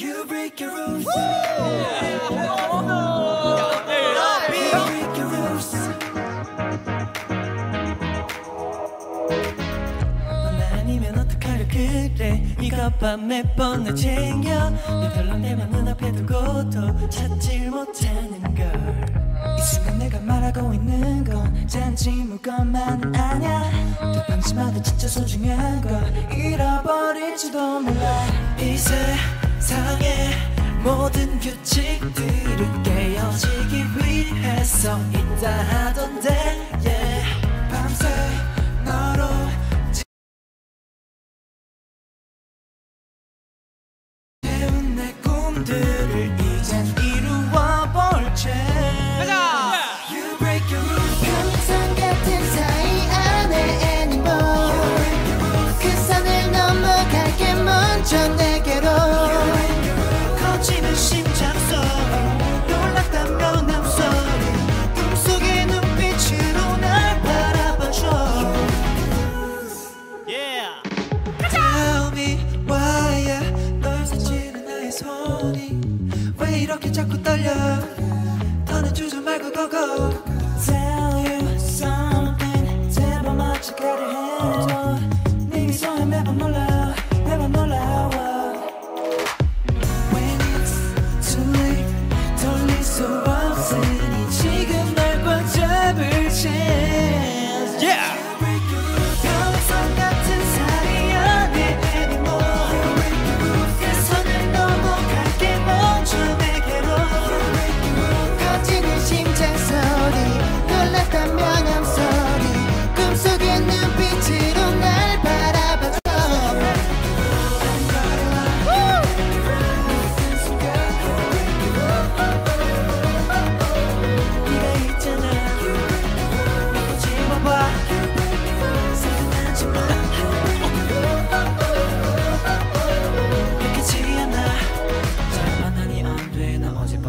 You break your rules. You break your rules. 넌 아니면 어떡하려 그래 이것 밤에 뻔을 챙겨 내 별로 내맘 눈앞에 두고도 찾질 못하는 걸이 순간 내가 말하고 있는 건 잔치 물건만 아냐 또 방심하다 진짜 소중한 걸 잃어버릴지도 몰라 이 세상의 모든 규칙들은 깨어지기 위해서 있다 하던 손이 왜 이렇게 자꾸 떨려? 더는 주저 말고 고고 Tell you something. 제발 멋지가려 해줘. 네 미소에 매번 놀라 매번 놀라워. When it's too late 돌릴 수 없으니 지금 날 꽉 잡을 chance. Yeah.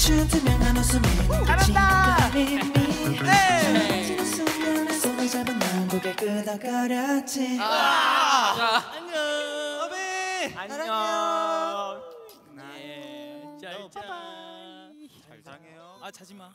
투명한 웃음이 손을 잡은 난 고개 끄덕거렸지 안녕. 네, 잘 자. 잘 자네요. 아 자지 마.